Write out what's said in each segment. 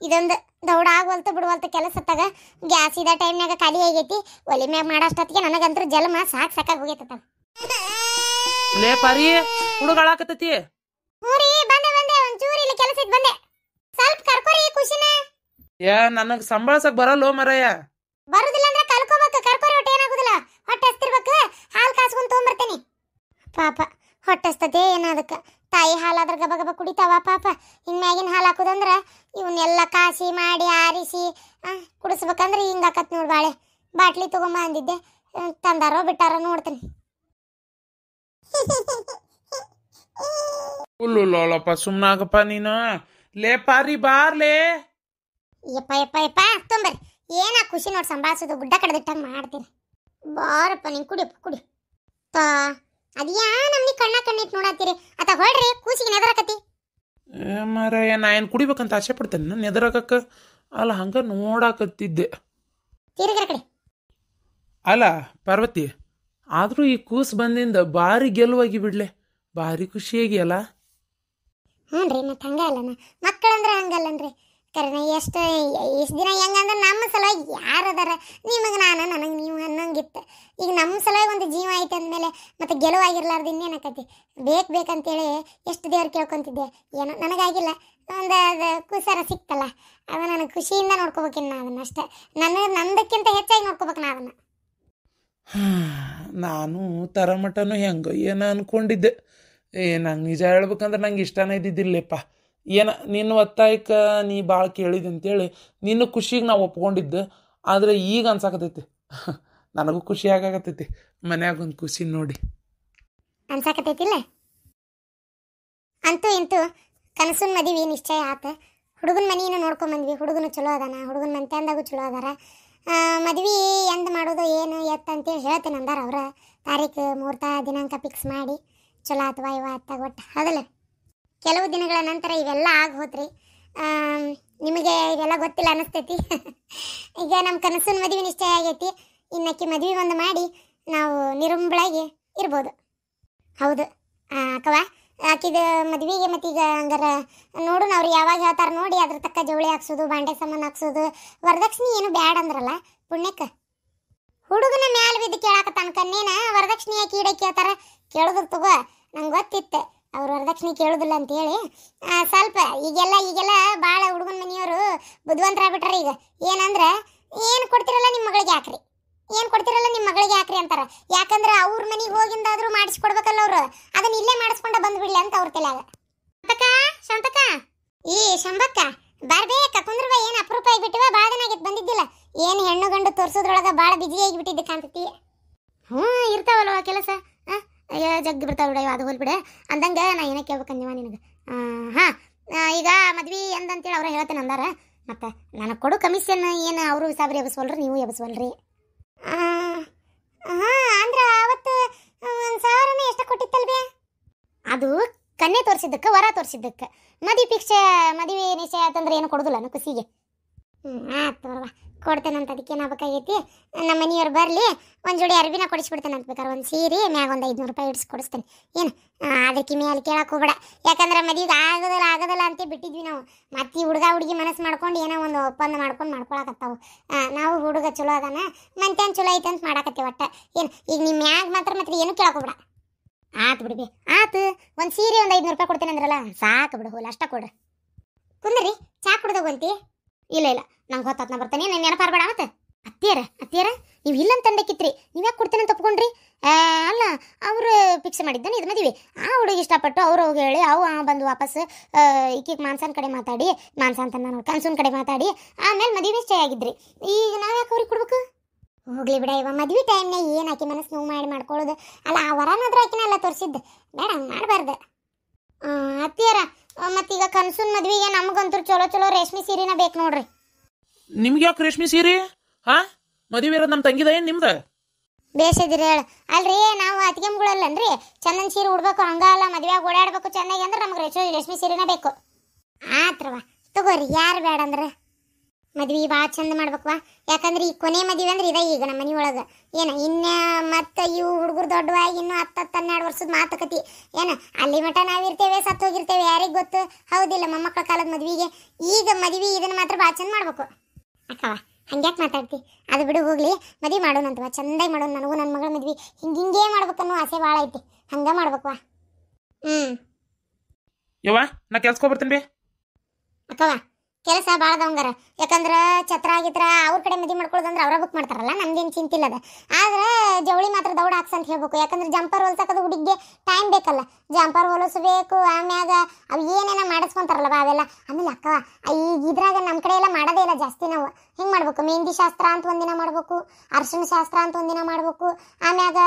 ಇದೊಂದು ದೌಡ ಆಗವಲ್ತು ಬಿಡುವಂತ ಕೆಲಸ ತಗ ಗ್ಯಾಸ್ ಇದ ಟೈಮ್ನಾಗ ಖಾಲಿ ಆಗೈತಿ ಒಲೆ ಮ್ಯಾಗ ಮಾಡೋಷ್ಟೊತ್ತಿಗೆ ನನಗಂತೂ ಜಲ್ಮ ಸಾಕ್ ಸಾಕಾಗಿ ಹೋಗೈತದ ಲೇ ಪಾರಿ ಹುಡುಗಾಳಾಕತ್ತೈತಿ. ಹ್ಞೂ ರೀ ಬಂದೆ ಬಂದೆ ಒಂಚೂರು ಇಲ್ಲಿ ಕೆಲಸ ಇತ್ತು ಬಂದೆ. ಸ್ವಲ್ಪ ಕರ್ಕೊರಿ ಖುಷಿನ. ಯಾ ನನಗೆ ಸಂಬಳಸಕ್ ಬರಲ್ಲೋ ಮರಯ್ಯ ಬರುದಿಲ್ಲ ಅಂದ್ರೆ ಕಲ್ಕೋಬೇಕು ಕರ್ಕೊರಿ ಹೊಟ್ಟೆ ಏನಾಗುದಿಲ್ಲ. ಹೊಟ್ಟೆ ಹಸ್ತಿರ್ಬೇಕು ಹಾಲು ಕಾಸ್ಕೊಂಡು ತೊಗೊಂಬರ್ತೇನೆ. ಪಾಪ ಹೊಟ್ಟೆ ಹಸ್ತತೆ ಏನದಕ್ಕ. ತಾಯಿ ಹಾಲಾದ್ರೆ ಗಬ ಗಬ ಕುಡಿತಾವ ಪಾಪ. ಹಿಂಗೆ ಮ್ಯಾಗಿನ ಹಾಲು ಹಾಕೋದಂದ್ರೆ ಇವನ್ನೆಲ್ಲ ಕಾಸಿ ಮಾಡಿ ಆರಿಸಿ ಕುಡಿಸ್ಬೇಕಂದ್ರೆ ಹಿಂಗೆ ಆಕತ್ ನೋಡ್ ಬಾಳೆ. ಬಾಟ್ಲಿ ತೊಗೊಂಬ ಅಂದಿದ್ದೆ. ತಂದಾರೋ ಬಿಟ್ಟಾರೋ ನೋಡ್ತೀನಿ. ಉಲ್ಲುಲ್ಲಪ್ಪ ಸುಮ್ಮನಾಗಪ್ಪ ನೀನು. ಲೇ ಪಾರಿ ಬಾರ್ಲೇ. ಯಪ್ಪ ಯಪ್ಪ ಯಪ್ಪ ತೊಂಬರ್ರಿ. ಏನ ಖುಷಿ ನೋಡಿ ಸಂಭಾಳಿಸೋದು ಗುಡ್ಡ ಕಡ್ದಿಟ್ಟಂಗೆ ಮಾಡ್ತೀನಿ. ಬಾರಪ್ಪ ನೀನು ಕುಡಿಯಪ್ಪ ಕುಡಿ. ತಾ. ಅದ್ಯಾ ನಮ್ನಿ ಕಣ್ಣ ಕಣ್ಣಿಟ್ ನೋಡತ್ತೀರಿ ಅತ ಹೊಳ್ರಿ ಕೂಸಿಗೆ ನೆದರಕತಿ ಏ ಮರಯ್ಯ ನಾ ಏನು ಕುಡಿಬೇಕಂತ ಆಸೆ ಪಡ್ತೇನೆ? ನಾನು ಎದುರಾಗಕ್ಕ ಅಲ್ಲ ಹಂಗ ನೋಡಾಕತ್ತಿದ್ದೆ. ತಿರುಗರ ಕಡೆ. ಅಲ್ಲ ಪಾರ್ವತಿ ಆದರೂ ಈ ಕೂಸು ಬಂದಿಂದ ಭಾರಿ ಗೆಲುವಾಗಿ ಬಿಡ್ಲೆ. ಭಾರಿ ಖುಷಿಯಾಗಿ ಅಲ್ಲ? ಹ್ಞೂ ರೀ ಮತ್ತೆ ಹಂಗ ಅಲ್ಲನ? ಮಕ್ಕಳಂದ್ರೆ ಹಂಗಲ್ಲನ್ರಿ. ಕರೆ ಎಷ್ಟು ಎಷ್ಟು ದಿನ ಹೆಂಗಂದ್ರೆ ನಮ್ಮ ಸಲ ಯಾರದಾರ ನಿಮಗೆ ನಾನು ನನಗೆ ನೀವು ಅನ್ನಂಗಿತ್ತು ಈಗ ನಮ್ಮ ಸಲುವಾಗಿ ಒಂದು ಜೀವ ಐತೆ ಅಂದಮೇಲೆ ಮತ್ತೆ ಗೆಲುವಾಗಿರ್ಲಾರ್ದು ಇನ್ನೇನಕತಿ ಬೇಕು ಬೇಕಂತೇಳಿ ಎಷ್ಟು ದೇವ್ರು ಕೇಳ್ಕೊತಿದ್ದೆ? ಏನೋ ನನಗಾಗಿಲ್ಲ. ಒಂದು ಅದು ಕುಸಾರ ಸಿಕ್ತಲ್ಲ, ಅದು ನನಗೆ ಖುಷಿಯಿಂದ ನೋಡ್ಕೋಬೇಕಿನ್ನ ಅದನ್ನು ಅಷ್ಟೇ. ನನ್ನ ನಂದಕ್ಕಿಂತ ಹೆಚ್ಚಾಗಿ ನೋಡ್ಕೋಬೇಕು ನಾನು ಅದನ್ನು. ನಾನು ತರಮಟನು ಹೆಂಗ ಏನೋ ಅನ್ಕೊಂಡಿದ್ದೆ. ಏ, ನಂಗೆ ನಿಜ ಹೇಳ್ಬೇಕಂದ್ರೆ ನಂಗೆ ಇಷ್ಟನೇ ಇದ್ದಿದ್ದಿಲ್ಲಪ್ಪ. ಏನ, ನಿನ್ನ ಒತ್ತಾಯಕ್ಕೆ ನೀ ಭಾಳ ಕೇಳಿದೆ ಅಂತೇಳಿ ನಿನ್ನ ಖುಷಿಗೆ ನಾವು ಒಪ್ಕೊಂಡಿದ್ದೆ. ಆದರೆ ಈಗ ಅನ್ಸಾಕತೈತಿ. ನನಗೂ ಖುಷಿ ಆಗಾಕತ್ತೈತಿ. ಮನ್ಯಾಗ ಒಂದು ಖುಷಿ ನೋಡಿ. ಅನ್ಸಾಕತೈತಿಲ್ಲ ಅಂತೂ ಇಂತೂ ಕನಸಿನ ಮದುವೆ ನಿಶ್ಚಯ ಆತ. ಹುಡುಗನ ಮನೆಯನ್ನು ನೋಡ್ಕೊಂಬಂದ್ವಿ. ಹುಡುಗನು ಚಲೋ ಅದಾನ. ಹುಡುಗನ ಮಂತ್ಯಾಂದಾಗೂ ಚಲೋ ಅದಾರ. ಮದ್ವೆ ಎಂದ್ ಮಾಡೋದು ಏನು ಎತ್ತ ಅಂತೇಳಿ ಹೇಳ್ತೇನೆ ಅಂದಾರ ಅವ್ರ. ತಾರೀಕು ಮುಹೂರ್ತ ದಿನಾಂಕ ಫಿಕ್ಸ್ ಮಾಡಿ ಚಲೋ ಅಥವಾ ಇವ ಅತ್ತ ಒಟ್ಟು ಹೌದಲ್ಲ? ಕೆಲವು ದಿನಗಳ ನಂತರ ಇವೆಲ್ಲ ಆಗಿ ನಿಮಗೆ ಇವೆಲ್ಲ ಗೊತ್ತಿಲ್ಲ ಅನಿಸ್ತೈತಿ. ಈಗ ನಮ್ಮ ಕನಸಿನ ಮದುವೆ ನಿಶ್ಚಯ ಆಗೈತಿ. ಇನ್ನಕ್ಕೆ ಮದುವೆ ಒಂದು ಮಾಡಿ ನಾವು ನಿರುಂಬಳಾಗಿ ಇರ್ಬೋದು. ಹೌದು. ಅಕ್ಕವ ಆಕಿದ ಮದುವೆಗೆ ಮತ್ತೀಗ ಹಂಗಾರ ನೋಡು ಅವ್ರು ಯಾವಾಗ ಹೇಳ್ತಾರೆ ನೋಡಿ ಅದ್ರ ತಕ್ಕ ಜವಳಿ ಹಾಕ್ಸೋದು, ಬಾಂಡೆ ಸಾಮಾನು ಹಾಕ್ಸೋದು. ವರದಕ್ಷಿಣೆ ಏನು ಬ್ಯಾಡ ಅಂದ್ರಲ್ಲ, ಪುಣ್ಯಕ್ಕೆ. ಹುಡುಗನ ಮ್ಯಾಲ ಬಿದ್ದು ಕೇಳಾಕತ್ತಾನ ಕನ್ನೇನ ವರದಕ್ಷಿಣೆ ಯಾಕೆ ಈಡ ಕೇಳ್ತಾರ? ಕೇಳುದ್ರ ತಗೋ, ನಂಗೆ ಗೊತ್ತಿತ್ತು. ಅವ್ರು ವರದಕ್ಷಿಣೆ ಕೇಳೋದಿಲ್ಲ ಅಂತೇಳಿ. ಸ್ವಲ್ಪ ಈಗೆಲ್ಲ ಈಗೆಲ್ಲ ಭಾಳ ಹುಡುಗನ ಮನೆಯವರು ಬುದ್ಧಿವಂತರಾಗ್ಬಿಟ್ರೆ ಈಗ ಏನಂದ್ರೆ, ಏನು ಕೊಡ್ತಿರಲ್ಲ ನಿಮ್ಮ ಮಗಳಿಗೆ ಹಾಕ್ರಿ ಏನು ಕೊಡ್ತಿರಲ್ಲ ನಿಮ್ಮ ಮಗಳಿಗೆ ಯಾಕ್ರಿ ಅಂತಾರ? ಯಾಕಂದ್ರೆ ಅವ್ರ ಮನೆಗೆ ಹೋಗಿಂದಾದ್ರೂ ಮಾಡಿಸ್ಕೊಡ್ಬೇಕಲ್ಲ ಅವರು. ಅದನ್ನ ಇಲ್ಲೇ ಮಾಡಿಸ್ಕೊಂಡ ಬಂದ್ಬಿಡ್ಲಿ ಅಂತ ಅವ್ರ ತಲೆಯಾಗ. ಶಾಂತಕ ಶಾಂತಕ ಈ ಶಂಭಕ್ಕ ಬರ್ಬೇಕ ಕುಂದ್ರ ಬಾ ಏನು ಅಪರೂಪ ಆಗಿಬಿಟ್ಟಿವ? ಭಾಳ ದಿನ ಆಗಿತ್ತು ಬಂದಿದ್ದಿಲ್ಲ. ಏನು ಹೆಣ್ಣು ಗಂಡು ತೋರ್ಸೋದ್ರೊಳಗ ಭಾಳ ಬಿಜಿ ಆಗಿಬಿಟ್ಟಿದ್ದೆ ಕಾಂತತಿ ಹ್ಞೂ, ಇರ್ತಾವಲ್ವ ಕೆಲಸ. ಅಯ್ಯೋ, ಜಗ್ಗಿ ಬಿಡ್ತಾವ ಬಿಡ ಅದು ಹೋಲ್ ಅಂದಂಗೆ ನಾ ಏನೇ ಕೇಳ್ಬೇಕಂದಿವ ನಿನಗೆ. ಹಾಂ ಈಗ ಮದ್ವಿ ಎಂದಂತೇಳಿ ಅವ್ರ ಹೇಳ್ತೇನೆ ಅಂದಾರ. ಮತ್ತೆ ನನಗೆ ಕೊಡು ಕಮಿಷನ್, ಏನು ಅವರು ಸಾಬ್ರಿ ಎಬಸ್ವಲ್ರಿ, ನೀವು ಎಬಸ್ವಲ್ರಿ. ಅದು ಕನ್ನೆ ತೋರಿಸಿದ್ದಕ್ಕೆ, ವರ ತೋರಿಸಿದ್ದಕ್ಕೆ. ಮದಿ ಪಿಕ್ಷೆ ಮದುವೆ ನಿಶ್ಚಯ ಅಂತಂದ್ರೆ ಏನು ಕೊಡೋದಿಲ್ಲ ಖುಷಿಗೆ ಹ್ಞೂ ಆಯ್ತು ಕೊಡ್ತೇನಂತ ಅದಕ್ಕೆ ಏನಾಗಬೇಕಾಗೈತಿ? ನಮ್ಮ ಮನೆಯವ್ರು ಬರಲಿ, ಒಂದು ಜೋಡಿ ಅರ್ಬಿನ ಕೊಡಿಸ್ಬಿಡ್ತೇನೆ ಅಂತ ಬೇಕಾದ್ರೆ ಒಂದು ಸೀರೆ, ಮ್ಯಾಗ ಒಂದು ಐದುನೂರು ರೂಪಾಯಿ ಇಡ್ಸಿ ಕೊಡಿಸ್ತೇನೆ. ಏನು? ಅದಕ್ಕೆ ಮೇಲೆ ಕೇಳಕ್ಕೆ ಹೋಗ್ಬೇಡ. ಯಾಕಂದ್ರೆ ಮದುವೆ ಆಗೋದಿಲ್ಲ ಆಗೋದಿಲ್ಲ ಅಂತ ಬಿಟ್ಟಿದ್ವಿ ನಾವು. ಮತ್ತೆ ಹುಡುಗ ಹುಡುಗಿ ಮನಸ್ಸು ಮಾಡ್ಕೊಂಡು ಏನೋ ಒಂದು ಒಪ್ಪಂದ ಮಾಡ್ಕೊಂಡು ಮಾಡ್ಕೊಳಕತ್ತಾವು. ನಾವು ಹುಡುಗ ಚಲೋ ಅದಾನ, ಮಂತ್ಯಾನ್ ಚಲೋ ಐತೆ ಅಂತ ಮಾಡಾಕತ್ತೀವಿ ಒಟ್ಟ. ಏನು? ಈಗ ನಿಮ್ಮ ಮ್ಯಾಗ ಮಾತ್ರ ಮಾತ್ರ ಏನು ಕೇಳಕೋಬೇಡ ಆತು ಬಿಡ್ಬಿ ಆತು, ಒಂದು ಸೀರೆ ಒಂದು ಐದುನೂರು ರೂಪಾಯಿ ಕೊಡ್ತೇನೆ ಅಂದ್ರಲ್ಲ ಸಾಕು ಬಿಡು, ಹೋಲ್ ಅಷ್ಟ ಕೊಡ್ರಿ ಕುಂದ್ರಿ, ಚಾ ಕುಡ್ದೋಗಂತಿ ಇಲ್ಲ ಇಲ್ಲ. ನಂಗೆ ಹೊತ್ತ ಬರ್ತೇನೆ ಬರ್ತಾನೆ. ನಾನು ನೆನಪಾರ್ಬೇಡ ಮತ್ತೆ. ಅತ್ತಿಯರ ಅತ್ತಿಯರ, ನೀವು ಇಲ್ಲ ಅಂತಂದಕ್ಕಿತ್ರಿ ನೀವು ಯಾಕೆ ಕೊಡ್ತೇನೆ ಅಂತ ಒಪ್ಕೊಂಡ್ರಿ? ಅಲ್ಲ, ಅವರು ಫಿಕ್ಸ್ ಮಾಡಿದ್ದಾನೆ ಇದು ಮದುವೆ. ಆ ಹುಡುಗಿ ಇಷ್ಟಪಟ್ಟು ಅವ್ರು ಹೋಗಿ ಹೇಳಿ, ಅವು ಬಂದು ವಾಪಸ್ ಈಕಿಗೆ ಮಾನ್ಸನ್ ಕಡೆ ಮಾತಾಡಿ ಮಾನ್ಸ ಅಂತ ನಾನು ಕನ್ಸೂನ್ ಕಡೆ ಮಾತಾಡಿ, ಆಮೇಲೆ ಮದುವೆ ನಿಶ್ಚಯ ಆಗಿದ್ರಿ. ಈಗ ನಾವು ಯಾಕೆ ಅವ್ರಿಗೆ ಕೊಡ್ಬೇಕು? ಹೋಗ್ಲಿ ಬಿಡ ಇವ, ಮದ್ವೆ ಟೈಮ್ನಾಗ ಏನು ಹಾಕಿ ಮನಸ್ಸು ನೋವು ಮಾಡಿ ಮಾಡ್ಕೊಳ್ಳೋದು ಅಲ್ಲ, ಆ ವರನಾದ್ರೂ ಆಕಿನೆಲ್ಲ ತೋರಿಸಿದ್ದು. ಬೇಡ, ಮಾಡಬಾರ್ದು. ಅತ್ತಿಯರ ಮತ್ತೀಗ ಕನ್ಸುನ್ ಮದ್ವಿಗೆ ನಮಗಂತೂ ಚಲೋ ಚಲೋ ರೇಷ್ಮೆ ಸೀರೆನ ಬೇಕು ನೋಡ್ರಿ. ನಿಮ್ಗೆ ಯಾಕೆ ರೇಷ್ಮೆ ಸೀರೆ? ಹಾ? ಮದುವೆ ಇರೋದು ನಮ್ಮ ತಂಗಿದ ಏನು ನಿಮ್ದು? ಬೇಸದಿರಿ ಹೇಳ. ಅಲ್ರಿ ನಾವು ಅತ್ತಿಗೆಮ್ಗಳಲ್ಲನ್ರಿ ಚಂದನ್ ಸೀರೆ ಉಡ್ಬೇಕು ಹಂಗ ಅಲ್ಲ ಮದ್ವೆಯಾಗ ಓಡಾಡ್ಬೇಕು ಚೆನ್ನಾಗಿ ಅಂದ್ರೆ ನಮ್ಗೆ ರೇಷ್ಮೆ ರೇಷ್ಮೆ ಸೀರೆನ ಬೇಕು. ಆತ್ರವ ತಗೋರಿ ಯಾರು ಬೇಡ ಅಂದ್ರೆ ಮದ್ವಿ ಭಾಳ ಚಂದ ಮಾಡ್ಬೇಕವಾ ಯಾಕಂದ್ರೆ ಈ ಕೊನೆ ಮದ್ವಿ ಅಂದ್ರೆ ಇದ ಈಗ ನಮ್ಮ ಮನೆಯೊಳಗೆ. ಒಳಗೆ ಏನ ಇನ್ನ ಮತ್ತೆ ಇವು ಹುಡುಗರು ದೊಡ್ಡವಾಗಿ ಇನ್ನೂ ಹತ್ತು ಹತ್ತು ಹನ್ನೆರಡು ವರ್ಷದ ಮಾತುಕತಿ. ಏನ ಅಲ್ಲಿ ಮಟ ನಾವಿರ್ತೇವೆ ಸತ್ತು ಹೋಗಿರ್ತೇವೆ ಯಾರಿಗೆ ಗೊತ್ತು? ಹೌದಿಲ್ಲ ಮೊಮ್ಮಕ್ಕಳ ಕಾಲದ ಮದ್ವಿಗೆ. ಈಗ ಮದ್ವಿ ಇದನ್ನ ಮಾತ್ರ ಭಾಳ ಚಂದ ಮಾಡ್ಬೇಕು. ಅಕ್ಕವ ಹಂಗ್ಯಾಕೆ ಮಾತಾಡ್ತಿ? ಅದು ಬಿಡು ಹೋಗ್ಲಿ. ಮದ್ವಿ ಮಾಡೋಣಂತವ ಚಂದಾಗಿ ಮಾಡೋಣ ನನಗೂ ನನ್ನ ಮಗಳ ಮದ್ವೆ. ಹಿಂಗೆ ಹಿಂಗೇ ಮಾಡ್ಬೇಕನ್ನೋ ಆಸೆ ಭಾಳ ಐತಿ. ಹಂಗೆ ಮಾಡ್ಬೇಕವ ಹ್ಞೂ ಯವ್ವ ನಾ ಕೆಲ್ಸಕ್ಕೆ ಹೋಗ್ಬರ್ತೀನಿ ಬೇ. ಅಕ್ಕವ ಕೆಲಸ ಭಾಳ ಅದಾವಂಗಾರ ಯಾಕಂದ್ರೆ ಛತ್ರ ಆಗಿದ್ರ ಅವ್ರ ಕಡೆ ಮದಿ ಮಾಡ್ಕೊಳ್ಳೋದಂದ್ರೆ ಅವ್ರ ಬುಕ್ ಮಾಡ್ತಾರಲ್ಲ ನಮ್ದೇನು ಚಿಂತಿಲ್ಲ ಅದ ಆದ್ರೆ ಜವಳಿ ಮಾತ್ರ ದೌಡ ಹಾಕ್ಸಂತ ಅಂತ ಹೇಳ್ಬೇಕು. ಯಾಕಂದ್ರೆ ಜಂಪರ್ ಹೊಲ್ಸಕ್ಕದು ಹುಡುಗಿಗೆ ಟೈಮ್ ಬೇಕಲ್ಲ. ಜಂಪರ್ ಹೊಲಿಸ್ಬೇಕು, ಆಮ್ಯಾಗ ಅವು ಏನೇನ ಮಾಡಿಸ್ಕೊಂತಾರಲ್ಲ ಅವೆಲ್ಲ. ಆಮೇಲೆ ಅಕ್ಕ ಈಗ ಇದ್ರಾಗ ನಮ್ಮ ಕಡೆ ಎಲ್ಲ ಮಾಡೋದೇ ಇಲ್ಲ ಜಾಸ್ತಿ ನಾವು. ಹಿಂಗೆ ಮಾಡ್ಬೇಕು? ಮೆಹಂದಿ ಶಾಸ್ತ್ರ ಅಂತ ಒಂದಿನ ಮಾಡ್ಬೇಕು, ಅರ್ಶಿಣ ಶಾಸ್ತ್ರ ಅಂತ ಒಂದಿನ ಮಾಡ್ಬೇಕು, ಆಮ್ಯಾಗ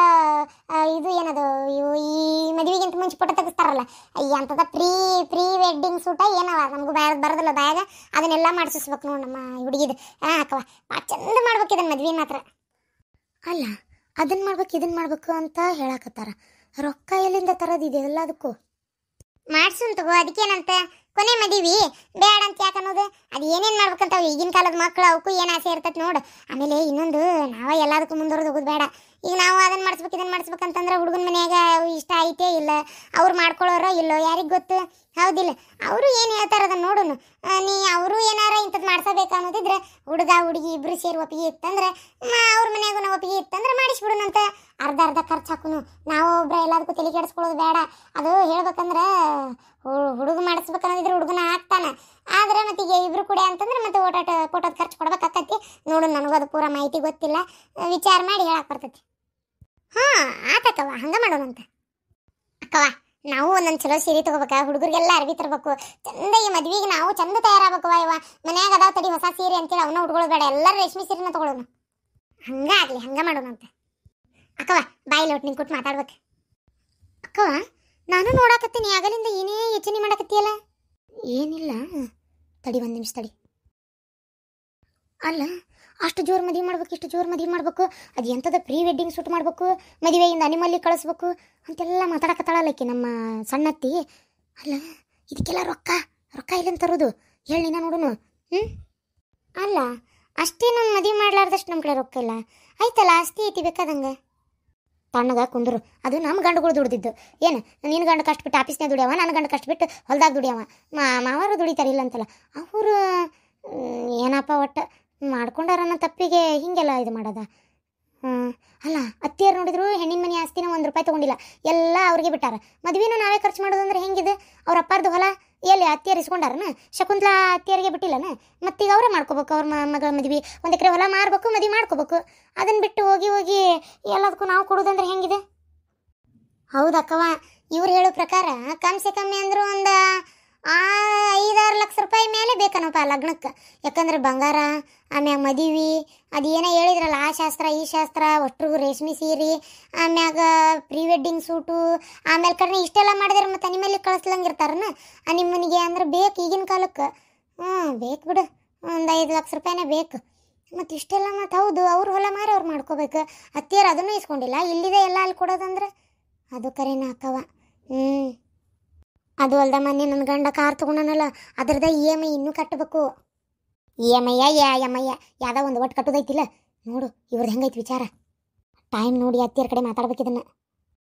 ಇದು ಏನದು, ಇವು ಈ ಮದುವೆಗಿಂತ ಮುಂಚೆ ಫೋಟೋ ತೆಗಿಸ್ತಾರಲ್ಲ, ಈ ಅಂಥದ್ದು ಪ್ರೀ ಪ್ರೀ ವೆಡ್ಡಿಂಗ್ ಸೂಟ ಏನವ? ನಮಗೂ ಬರೋದಿಲ್ಲ ಬಾಯಾಗ ಅದನ್ನೆಲ್ಲ ಮಾಡಿಸ್ಬೇಕು ನೋಡಿ ನಮ್ಮ ಹುಡುಗಿದು. ಹಾಂ ಅಕ್ಕವ ಭಾಳ ಚಂದ ಮಾಡ್ಬೇಕು ಇದನ್ನ ಮದ್ವೆ ಮಾತ್ರ ಅಲ್ಲ ಅದನ್ನ ಮಾಡ್ಬೇಕು ಇದನ್ನ ಮಾಡ್ಬೇಕು ಅಂತ ಹೇಳಕತ್ತಾರ. ರೊಕ್ಕ ಎಲ್ಲಿಂದ ತರೋದಿದೆ ಎಲ್ಲದಕ್ಕೂ? ಮಾಡ್ಸುನ್ ತಗೋ ಅದಕ್ಕೇನಂತ? ಕೊನೆ ಮದೀವಿ ಬೇಡ ಅಂತ ಯಾಕೆ ಅನ್ನೋದು? ಅದು ಏನೇನು ಮಾಡ್ಬೇಕಂತ ಈಗಿನ ಕಾಲದ ಮಕ್ಕಳು ಅವಕ್ಕೂ ಏನು ಆಸೆ ಇರ್ತೈತೆ ನೋಡು. ಆಮೇಲೆ ಇನ್ನೊಂದು ನಾವೇ ಎಲ್ಲದಕ್ಕೂ ಮುಂದುವರೆದು ಹೋಗೋದು ಬೇಡ. ಈಗ ನಾವು ಅದನ್ನು ಮಾಡಿಸ್ಬೇಕು ಇದನ್ನು ಮಾಡಿಸ್ಬೇಕಂತಂದ್ರೆ ಹುಡುಗನ ಮನೆಯಾಗ ಇಷ್ಟ ಐತೆ ಇಲ್ಲ. ಅವ್ರು ಮಾಡ್ಕೊಳ್ಳೋರೋ ಇಲ್ಲೋ ಯಾರಿಗೆ ಗೊತ್ತು? ಹೌದಿಲ್ಲ. ಅವರು ಏನು ಹೇಳ್ತಾರೆ ಅದನ್ನು ನೋಡೋನು. ಆ, ನೀ ಅವರು ಏನಾರ ಇಂಥದ್ದು ಮಾಡ್ಸಬೇಕು ಅನ್ನೋದಿದ್ರೆ ಹುಡುಗ, ಹುಡುಗಿ ಇಬ್ಬರು ಸೇರಿ ಒಪ್ಪಿಗೆ ಇತ್ತಂದ್ರೆ ಅವ್ರ ಮನೆಯಾಗೂ ನಾವು ಒಪ್ಪಿಗೆ ಇತ್ತಂದ್ರೆ ಮಾಡಿಸ್ಬಿಡೋಣಂತ ಅರ್ಧ ಅರ್ಧ ಖರ್ಚು ಹಾಕುನು. ನಾವು ಒಬ್ರ ಎಲ್ಲದಕ್ಕೂ ತಲೆ ಕೆಡಿಸ್ಕೊಳ್ಳೋದು ಬೇಡ. ಅದು ಹೇಳ್ಬೇಕಂದ್ರೆ ಹುಡುಗ ಮಾಡಿಸ್ಬೇಕನ್ನೋದಿದ್ರೆ ಹುಡುಗನ ಹಾಕ್ತಾನೆ ಆದ್ರೆ ಮತ್ತೆ ಈಗ ಇಬ್ರು ಕೂಡ ಅಂತಂದ್ರೆ ಮತ್ತೆ ಓಟಾಟ, ಫೋಟೋದ ಖರ್ಚು ಕೊಡ್ಬೇಕಾಕತಿ ನೋಡು ನನಗದು ಅದು ಪೂರ ಮಾಹಿತಿ ಗೊತ್ತಿಲ್ಲ. ವಿಚಾರ ಮಾಡಿ ಹೇಳಕ್ಕೆ ಬರ್ತೈತಿ. ಹಾಂ ಆತಕ್ಕವ ಹಂಗೆ ಮಾಡೋಣಂತ. ಅಕ್ಕವ ನಾವು ಒಂದೊಂದು ಚಲೋ ಸೀರೆ ತಗೋಬೇಕ, ಹುಡುಗರಿಗೆಲ್ಲ ಅರ್ವಿ ತರಬೇಕು. ಚಂದ ಈ ಮದ್ವಿಗೆ ನಾವು ಚಂದ ತಯಾರಾಗಬೇಕು ಇವ ಮನ್ಯಾಗ ಅದಾವ ತಡಿ ಹೊಸ ಸೀರೆ ಅಂತೇಳಿ ಅವನ್ನ ಬೇಡ, ಎಲ್ಲರೂ ರೇಷ್ಮೆ ಸೀರೆನ ತಗೊಳ್ಳೋಣ ಹಂಗ ಆಗ್ಲಿ, ಹಂಗ ಮಾಡೋಣಂತ ಅಕ್ಕವ ಬಾಯಿ ಲೋಟ್ ನಿಂಗೆ ಕೊಟ್ಟು ಮಾತಾಡ್ಬೇಕು. ಅಕ್ಕವ ನಾನು ನೋಡಾಕತ್ತೀನಿ ಆಗಲಿಂದ ಏನೇ ಯೋಚನೆ ಮಾಡಕತ್ತೀಯಲ್ಲ? ಏನಿಲ್ಲ. ತಡಿ ಒಂದು ನಿಮಿಷ ತಡಿ. ಅಲ್ಲ ಅಷ್ಟು ಜೋರು ಮದುವೆ ಮಾಡ್ಬೇಕು, ಇಷ್ಟು ಜೋರು ಮದುವೆ ಮಾಡ್ಬೇಕು, ಅದು ಎಂಥದ ಪ್ರೀ ವೆಡ್ಡಿಂಗ್ ಶೂಟ್ ಮಾಡ್ಬೇಕು, ಮದುವೆಯಿಂದ ಅನಿಮಲ್ಲಿ ಕಳಿಸ್ಬೇಕು ಅಂತೆಲ್ಲ ಮಾತಾಡಕತ್ತಾಳಲ್ಲಕ್ಕೆ ನಮ್ಮ ಸಣ್ಣತ್ತಿ. ಅಲ್ಲ, ಇದಕ್ಕೆಲ್ಲ ರೊಕ್ಕ ರೊಕ್ಕ ಇಲ್ಲಂತ ತರೋದು? ಹೇಳಿ ನಾ ನೋಡುನು. ಹ್ಞೂ ಅಲ್ಲ, ಅಷ್ಟೇ ನಮ್ಮ ಮದುವೆ ಮಾಡ್ಲಾರ್ದಷ್ಟು ನಮ್ಮ ಕಡೆ ರೊಕ್ಕ ಇಲ್ಲ. ಆಯ್ತಲ್ಲ, ಆಸ್ತಿ ಐತಿ ಬೇಕಾದಂಗೆ? ತಣ್ಣಗ ಕುಂದ್ರು. ಅದು ನಮ್ಮ ಗಂಡುಗಳು ದುಡ್ದಿದ್ದು. ಏನು ನಿನ್ನ ಗಂಡ ಕಷ್ಟಬಿಟ್ಟು ಆಫೀಸ್ನಾಗ ದುಡಿಯವ ನನ್ನ ಗಂಡ ಕಷ್ಟಬಿಟ್ಟು ಹೊಲ್ದಾಗ ದುಡಿಯವ? ಮಾವರು ದುಡಿತಾರೆ ಇಲ್ಲ ಅಂತಲ್ಲ ಅವರು ಏನಪ್ಪ ಒಟ್ಟು? ಮಾಡ್ಕೊಂಡಾರನ್ನ ತಪ್ಪಿಗೆ ಹಿಂಗೆಲ್ಲ ಇದು ಮಾಡೋದ? ಅಲ್ಲ ಅತ್ತಿಯರು ನೋಡಿದ್ರು ಹೆಣ್ಣಿನ ಮನೆ ಆಸ್ತಿನ ಒಂದು ರೂಪಾಯಿ ತೊಗೊಂಡಿಲ್ಲ. ಎಲ್ಲ ಅವ್ರಿಗೆ ಬಿಟ್ಟಾರ. ಮದುವೆನೂ ನಾವೇ ಖರ್ಚು ಮಾಡೋದಂದ್ರೆ ಹೆಂಗಿದೆ? ಅವ್ರ ಅಪ್ಪಾರ್ದು ಹೊಲ, ಎಲ್ಲಿ ಅತ್ತಿಯರು ಇಸ್ಕೊಂಡಾರನ? ಶಕುಂತಲಾ ಅತ್ತಿಯರಿಗೆ ಬಿಟ್ಟಿಲ್ಲನ? ಮತ್ತೀಗ ಅವರೇ ಮಾಡ್ಕೋಬೇಕು, ಅವ್ರ ಮಗಳ ಮದುವೆ. ಒಂದು ಎಕರೆ ಹೊಲ ಮಾರ್ಬೇಕು, ಮದುವೆ ಮಾಡ್ಕೋಬೇಕು. ಅದನ್ನ ಬಿಟ್ಟು ಹೋಗಿ ಹೋಗಿ ಎಲ್ಲದಕ್ಕೂ ನಾವು ಕೊಡೋದಂದ್ರೆ ಹೆಂಗಿದೆ? ಹೌದಕ್ಕವ ಇವ್ರು ಹೇಳೋ ಪ್ರಕಾರ ಕಮ್ಸೆ ಕಮ್ಮಿ ಅಂದರೂ ಒಂದು ಐದಾರು ಲಕ್ಷ ರೂಪಾಯಿ ಮೇಲೆ ಬೇಕನಪ್ಪ ಲಗ್ನಕ್ಕೆ. ಯಾಕಂದ್ರೆ ಬಂಗಾರ, ಆಮ್ಯಾಗ ಮದುವೆ, ಅದು ಏನೋ ಹೇಳಿದ್ರಲ್ಲ, ಆ ಶಾಸ್ತ್ರ, ಈ ಶಾಸ್ತ್ರ ಒಟ್ರಿಗೂ ರೇಷ್ಮೆ ಸೀರೆ, ಆಮ್ಯಾಗ ಪ್ರೀ ವೆಡ್ಡಿಂಗ್ ಸೂಟು, ಆಮೇಲೆ ಕಡೆ ಇಷ್ಟೆಲ್ಲ ಮಾಡಿದ್ರೆ ಮತ್ತೆ ಅನಿಮಲ್ಲಿ ಕಳಿಸ್ಲಂಗಿರ್ತಾರನ? ನಿಮ್ಮನಿಗೆ ಅಂದ್ರೆ ಬೇಕು ಈಗಿನ ಕಾಲಕ್ಕೆ. ಹ್ಞೂ ಬೇಕು ಬಿಡು. ಒಂದು ಐದು ಲಕ್ಷ ರೂಪಾಯಿನೇ ಬೇಕು. ಮತ್ತು ಇಷ್ಟೆಲ್ಲ ಮತ್ತು ಹೌದು, ಅವ್ರ ಹೊಲ ಮಾರಿ ಅವ್ರು ಮಾಡ್ಕೋಬೇಕು. ಅತ್ತಿಯರು ಅದನ್ನು ಇಸ್ಕೊಂಡಿಲ್ಲ, ಇಲ್ಲಿದೆ ಎಲ್ಲ ಅಲ್ಲಿ ಕೊಡೋದಂದ್ರೆ? ಅದು ಕರೆನ ಹಾಕವ ಹ್ಞೂ ಅದು ಅಲ್ದ ಮೊನ್ನೆ ನನ್ನ ಗಂಡ ಕಾರ್ ತೊಗೊಂಡನಲ್ಲ ಅದ್ರದ ಇ ಎಂ ಐ ಇನ್ನೂ ಕಟ್ಟಬೇಕು. ಇ ಎಂ ಐ ಯಾ ಎಂ ಐ ಯಾವ್ದೋ ಒಂದು ಒಟ್ಟು ಕಟ್ಟೋದೈತಿಲ್ಲ ನೋಡು ಇವ್ರದ್ದು ಹೆಂಗೈತಿ ವಿಚಾರ. ಟೈಮ್ ನೋಡಿ ಅತ್ತಿಯರ ಕಡೆ ಮಾತಾಡ್ಬೇಕು ಇದನ್ನು.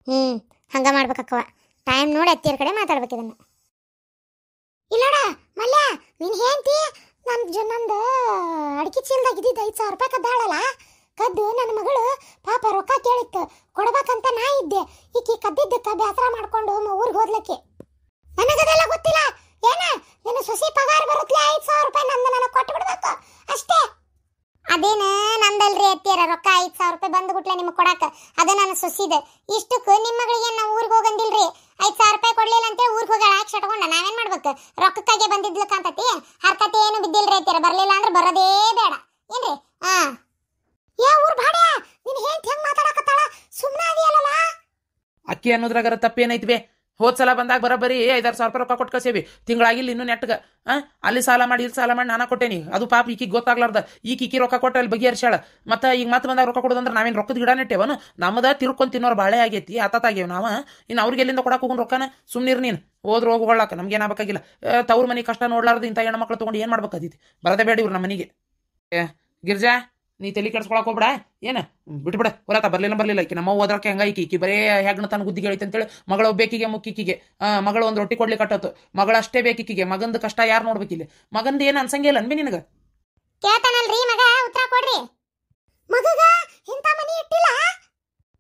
ಹ್ಞೂ ಹಂಗೆ ಮಾಡ್ಬೇಕಕ್ಕವ. ಟೈಮ್ ನೋಡಿ ಅತ್ತಿಯರ ಕಡೆ ಮಾತಾಡ್ಬೇಕು ಇದನ್ನು. ಇಲ್ಲಡ, ಮಲ್ಯ, ನೀನು ಹೇಳ್ತಿ ನನ್ನ ಜ, ನಂದು ಅಡಿಕೆ ಚೀಲದಾಗ ಐದು ಸಾವಿರ ರೂಪಾಯಿ ಕದ್ದಾಳಲ್ಲ? ಕದ್ದು ನನ್ನ ಮಗಳು ಪಾಪ ರೊಕ್ಕ ಕೇಳಿತ್ತು. ಕೊಡ್ಬೇಕಂತ ನಾ ಇದ್ದೆ. ಈಕಿ ಕದ್ದಿದ್ದಕ್ಕೆ ಬೇಸರ ಮಾಡ್ಕೊಂಡು ಊರಿಗೆ ಹೋದ್ಲಕ್ಕೆ ನನಗದೆಲ್ಲ ಗೊತ್ತಿಲ್ಲ ಏನ ನಿನ್ನ ಸೊಸಿ ಪಗಾರ ಬರುತ್ತಲೆ ಐದು ಸಾವಿರ ರೂಪಾಯಿ ನಂದು ನನಗೆ ಕೊಟ್ಟು ಬಿಡ್ಬೇಕು ಅಷ್ಟೇ ಅದೇನ ನಂದಲ್ರಿ ಅತ್ತಿಯರ ರೊಕ್ಕ ಐದು ಸಾವಿರ ರೂಪಾಯಿ ಬಂದು ಬಿಟ್ಲೆ ನಿಮಗೆ ಕೊಡಾಕ ಅದ ನನ್ನ ಸೊಸಿದ ಇಷ್ಟಕ್ಕೆ ನಿಮ್ಮ ಮಗಳಿಗೆ ನಾವು ಊರಿಗೆ ಹೋಗಂದಿಲ್ರಿ ಐದು ಸಾವಿರ ರೂಪಾಯಿ ಕೊಡ್ಲಿಲ್ಲ ಅಂತ ಊರಿಗೆ ಹೋಗಿ ಹಾಕಿ ಶಟ್ಕೊಂಡ ನಾವೇನ್ ಮಾಡ್ಬೇಕು ರೊಕ್ಕಕ್ಕಾಗೆ ಬಂದಿದ್ಲ ಕಾಂತತಿ ಹರ್ಕತೆ ಏನು ಬಿದ್ದಿಲ್ರಿ ಅಂತೀರ? ಬರ್ಲಿಲ್ಲ ಅಂದ್ರೆ ಬರೋದೇ ಬೇಡ. ಏನ್ರಿ? ಹಾ ಯಾ ಊರ್ ಭಾಡ್ಯ? ನಿನ್ ಹೆಂಗೆ ಹೆಂಗ್ ಮಾತಾಡಕತ್ತಾಳ? ಸುಮ್ಮನೆ ಅದೆಯಲ್ಲ ಅಕ್ಕಿ ಅನ್ನೋದ್ರಾಗರ ತಪ್ಪೇನೈತಿ ಹೋದ್ ಸಲ ಬಂದಾಗ ಬರೋಬ್ಬರಿ ಐದಾರು ಸಾವಿರ ರೂಪಾಯಿ ರೊಕ್ಕ ಕೊಟ್ಟು ಕಳ್ಸೇವಿ ತಿಂಗಳಾಗಿಲ್ಲ ಇನ್ನೂ ನೆಟ್ಗ. ಹಾಂ ಅಲ್ಲಿ ಸಾಲ ಮಾಡಿ, ಇಲ್ಲಿ ಸಾಲ ಮಾಡಿ ನಾನು ಕೊಟ್ಟೇನಿ. ಅದು ಪಾಪ ಈಕಿಗೆ ಗೊತ್ತಾಗ್ಲಾರ್ದ. ಈಗ ಈಕಿ ರೊಕ್ಕ ಕೊಟ್ಟ ಅಲ್ಲಿ ಬಗೆಹರಿಸ್ಯಾಳ. ಮತ್ತೆ ಈಗ ಮತ್ತೆ ಬಂದಾಗ ರೊಕ್ಕ ಕೊಡೋದಂದ್ರೆ ನಾವೇನು ರೊಕ್ಕದ ಗಿಡ ನೆಟ್ಟೇವನು? ನಮ್ಮದ ತಿರ್ಕೊಂಡ್ ತಿನ್ನೋರು ಬಾಳೆ ಆಗೈತಿ ಆತಾಗ್ಯವ ನಾವು. ಇನ್ನು ಅವ್ರಿಗೆ ಎಲ್ಲಿಂದ ಕೊಡಕ್ಕೆ ಹೋಗೋಣ ರೊಕ್ಕನ? ಸುಮ್ಮನಿರ್ ನೀನು. ಹೋದ್ರು ಹೋಗ್ಕೊಳ್ಳಾಕ ನಮ್ಗೆ ಏನಾಗಬೇಕಾಗಿಲ್ಲ ತವ್ರ ಮನೆ ಕಷ್ಟ ನೋಡ್ಲಾರ್ದು ಇಂಥ ಹೆಣ್ಮಕ್ಳು ತೊಗೊಂಡು ಏನು ಮಾಡ್ಬೇಕಾದೈತಿ ಬರದೇ ಬೇಡ ಇವ್ರು ನಮ್ಮ ಮನೆಗೆ. ಗಿರ್ಜಾ. ನೀ ತಲೆ ಕೆಡ್ಸ್ಕೊಳಕ್ ಹೋಗ್ಬೇಡ, ಏನ? ಬಿಟ್ಬಿಡ. ಹೊರತ ಬರ್ಲಿಲ್ಲ ಬರ್ಲಿಲ್ಲ. ಈಕಿ ನಮ್ಮ ಓದ್ರಕ್ಕೆ ಹಂಗ ಐಕಿ ಈಕಿ ಬರೇ ಹೆಗ್ಣ ತನ್ನ ಗುದ್ದಿಗೆ ಹೇಳಿ ಅಂತೇಳಿ ಮಗಳ ಬೇಕಿಗೆ ಮುಕ್ಕಿಕಿಗೆ ಮಗಳು ಒಂದು ರೊಟ್ಟಿ ಕೊಡ್ಲಿ ಕಟ್ಟತ್ತು. ಮಗಳಷ್ಟೇ ಬೇಕಿಕ್ಕಿಗೆ ಮಗಂದು ಕಷ್ಟ ಯಾರು ನೋಡ್ಬೇಕಿಲ್ಲ ಮಗಂದು ಏನು ಅನ್ಸಂಗಿಲ್ಲ ಅನ್ಬಿ ನಿನಗ. ಕೇಳ್ತಾನಲ್ರಿ ಮಗ, ಉತ್ತರ ಕೊಡ್ರಿ. ಮಗಗ, ಇಂಥ ಮನಿ ಇಟ್ಟಿಲ್ಲ?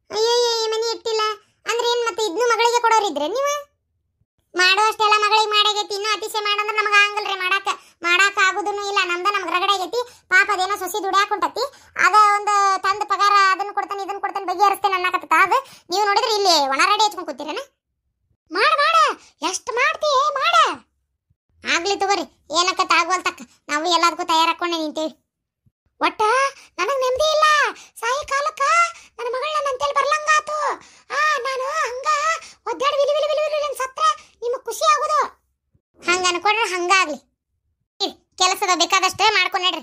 ಅಯ್ಯಯ್ಯ, ಈ ಮನಿ ಇಟ್ಟಿಲ್ಲ. ಅಂದ್ರೆ ಏನ್ ಮತ್ತೆ ಇದ್ನು ಮಗಳಿಗೆ ಕೊಡೋರಿದ್ರೆ ನೀವು? ಮಾಡೋ ಅಷ್ಟೆಲ್ಲ ಮಗಳಿಗೆ ಮಾಡಾಗೈತಿ. ಇನ್ನೂ ಅತಿಶಯ ಮಾಡಂದ್ರೆ ನಮಗೆ ಆಗಲ್ರಿ ಮಾಡಾಕ. ಮಾಡಾಕ ಆಗುದೂ ಇಲ್ಲ. ನಮ್ದ ನಮ್ಗೆ ರಗಡೆ ಆಗೈತಿ ಪಾಪ ಅದೇನೋ ಸೊಸಿ ದುಡ್ಯಾಕೊಂಟತಿ ಅದ ಒಂದು ತಂದ ಪಗಾರ ಅದನ್ನ ಕೊಡ್ತಾನೆ ಇದನ್ನ ಕೊಡ್ತಾನೆ ಬಗೆಹರಿಸ್ತೇನೆ ಅನ್ನಕತ್ತ ಅದು ನೀವು ನೋಡಿದ್ರೆ ಇಲ್ಲಿ ಒಣ ರೆಡಿ ಹಚ್ಕೊಂಡ್ ಕೂತೀರೇನ ಮಾಡ ಮಾಡ ಎಷ್ಟು ಮಾಡ್ತಿ ಮಾಡ ಆಗ್ಲಿ ತಗೋರಿ ಏನಕ್ಕತ್ತ ಆಗೋಲ್ತಕ್ಕ ನಾವು ಎಲ್ಲದಕ್ಕೂ ತಯಾರಾಕೊಂಡೆ ನಿಂತೀವಿ ಒಟ್ಟ ನನಗ್ ನೆಮ್ಮದಿ ಇಲ್ಲ ಸಾಯಿ ಕಾಲಕ್ಕ ನನ್ನ ಮಗಳನ್ನ ನಂತೇಳಿ ಬರ್ಲಂಗಾತು ಆ ನಾನು ಹಂಗ ಒದ್ದಾಡಿ ವಿಲಿ ವಿಲಿ ವಿಲಿ ವಿಲಿ ಅಂತ ಸತ್ರ ನಿಮಗ್ ಬೇಕಾದಷ್ಟೇ ಮಾಡ್ಕೊಂಡ್ರಿ